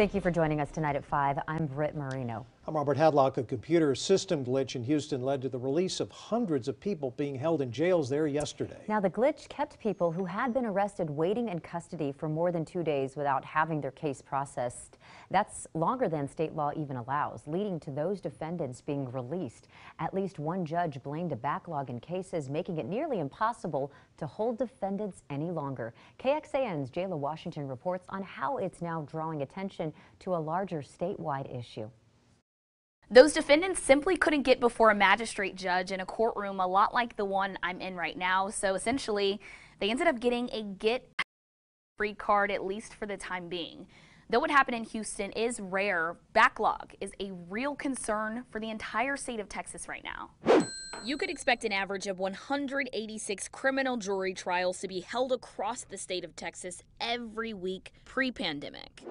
Thank you for joining us tonight at 5. I'm Britt Moreno. I'm Robert Hadlock. A computer system glitch in Houston led to the release of hundreds of people being held in jails there yesterday. Now, the glitch kept people who had been arrested waiting in custody for more than two days without having their case processed. That's longer than state law even allows, leading to those defendants being released. At least one judge blamed a backlog in cases, making it nearly impossible to hold defendants any longer. KXAN's Jala Washington reports on how it's now drawing attention to a larger statewide issue. Those defendants simply couldn't get before a magistrate judge in a courtroom a lot like the one I'm in right now. So essentially, they ended up getting a get free card, at least for the time being. Though what happened in Houston is rare, backlog is a real concern for the entire state of Texas right now. You could expect an average of 186 criminal jury trials to be held across the state of Texas every week pre pandemic.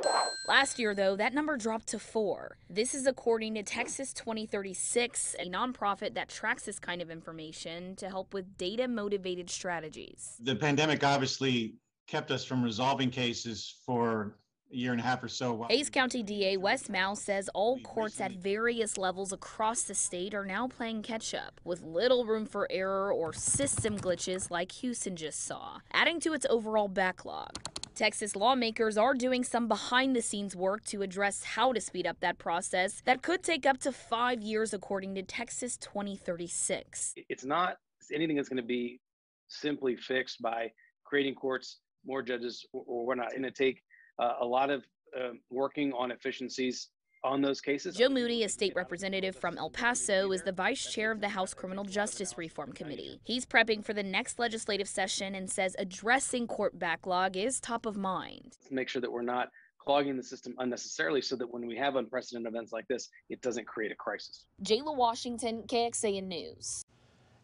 Last year, though, that number dropped to four. This is according to Texas 2036, a nonprofit that tracks this kind of information to help with data motivated strategies. The pandemic obviously kept us from resolving cases for a year and a half or so. Hays County DA Wes Mau says all courts at various levels across the state are now playing catch up, with little room for error or system glitches like Houston just saw, adding to its overall backlog. Texas lawmakers are doing some behind the scenes work to address how to speed up that process that could take up to five years, according to Texas 2036. It's not anything that's going to be simply fixed by creating courts, more judges, or, or we're not going to take uh, a lot of uh, working on efficiencies on those cases. Joe Moody, a state representative from El Paso, is the vice chair of the House Criminal Justice Reform Committee. He's prepping for the next legislative session and says addressing court backlog is top of mind. Make sure that we're not clogging the system unnecessarily so that when we have unprecedented events like this, it doesn't create a crisis. Jala Washington, KXAN News.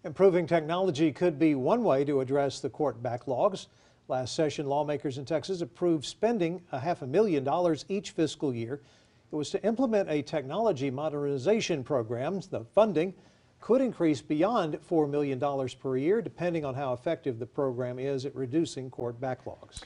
Improving technology could be one way to address the court backlogs. Last session, lawmakers in Texas approved spending a half a million dollars each fiscal year. It was to implement a technology modernization program. The funding could increase beyond $4 million per year, depending on how effective the program is at reducing court backlogs.